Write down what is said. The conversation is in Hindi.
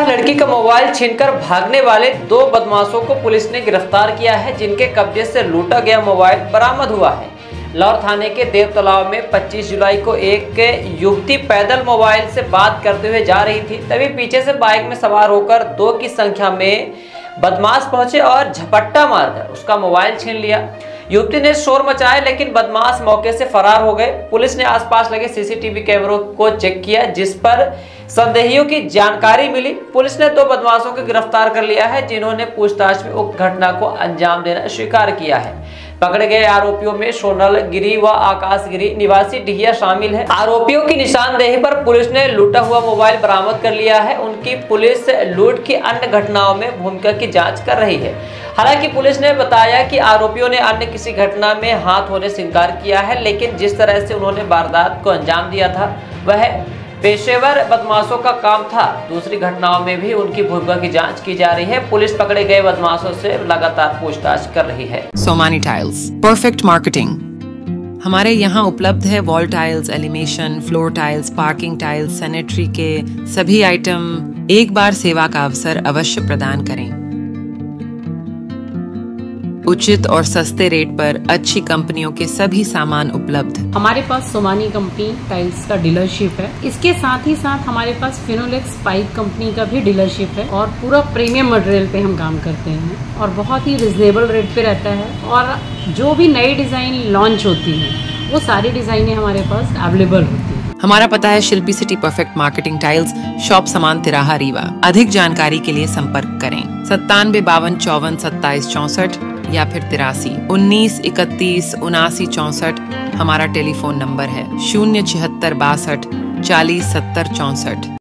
लड़की का मोबाइल छीनकर भागने वाले दो बदमाशों को पुलिस ने गिरफ़्तार किया है, जिनके कब्जे से लूटा गया मोबाइल बरामद हुआ है। लौर थाने के देव तालाब में 25 जुलाई को एक युवती पैदल मोबाइल से बात करते हुए जा रही थी। तभी पीछे से बाइक में सवार होकर दो की संख्या में बदमाश पहुँचे और झपट्टा मारकर उसका मोबाइल छीन लिया। युवती ने शोर मचाया, लेकिन बदमाश मौके से फरार हो गए। पुलिस ने आसपास लगे सीसीटीवी कैमरों को चेक किया, जिस पर संदेहियों की जानकारी मिली। पुलिस ने दो बदमाशों को गिरफ़्तार कर लिया है, जिन्होंने पूछताछ में उक्त घटना को अंजाम देना स्वीकार किया है। पकड़े गए आरोपियों में सोनल गिरी व आकाश गिरी निवासी डिहिया शामिल है। आरोपियों की निशानदेही पर पुलिस ने लूटा हुआ मोबाइल बरामद कर लिया है। उनकी पुलिस लूट की अन्य घटनाओं में भूमिका की जाँच कर रही है। हालाँकि पुलिस ने बताया कि आरोपियों ने अन्य किसी घटना में हाथ होने से इनकार किया है, लेकिन जिस तरह से उन्होंने वारदात को अंजाम दिया था, वह पेशेवर बदमाशों का काम था। दूसरी घटनाओं में भी उनकी भूमिका की जाँच की जा रही है। पुलिस पकड़े गए बदमाशों से लगातार पूछताछ कर रही है। सोमानी टाइल्स परफेक्ट मार्केटिंग हमारे यहाँ उपलब्ध है wall tiles elevation floor tiles parking tiles sanitary के सभी आइटम एक बार सेवा का अवसर अवश्य प्रदान करें। उचित और सस्ते रेट पर अच्छी कंपनियों के सभी सामान उपलब्ध। हमारे पास सोमानी कंपनी टाइल्स का डीलरशिप है। इसके साथ ही साथ हमारे पास फिनोलेक्स पाइप कंपनी का भी डीलरशिप है और पूरा प्रीमियम मटेरियल पे हम काम करते हैं और बहुत ही रिजनेबल रेट पे रहता है और जो भी नई डिज़ाइन लॉन्च होती है वो सारी डिजाइने हमारे पास अवेलेबल होती है। हमारा पता है Shilpi city perfect marketing tiles shop Samaan तिराहा रीवा। अधिक जानकारी के लिए संपर्क करें। सत्तानवे बावन चौवन सत्ताईस चौसठ। या फिर तिरासी, उन्नीस, इकतीस, उनासी, चौसठ, हमारा टेलीफोन नंबर है शून्य छिहत्तर बासठ, चालीस, सत्तर, चौसठ।